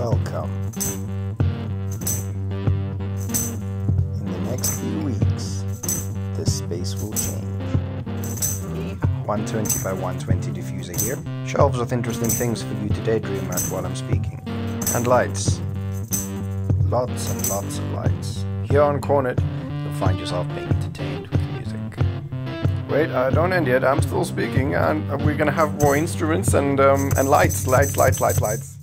Welcome. In the next few weeks, this space will change. 120 by 120 diffuser here. Shelves with interesting things for you to daydream at while I'm speaking. And lights. Lots and lots of lights. Here on Cornered, you'll find yourself being entertained with music. Wait, I don't end yet. I'm still speaking, and we're gonna have more instruments and um, and lights, lights, lights, lights, lights.